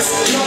Yes.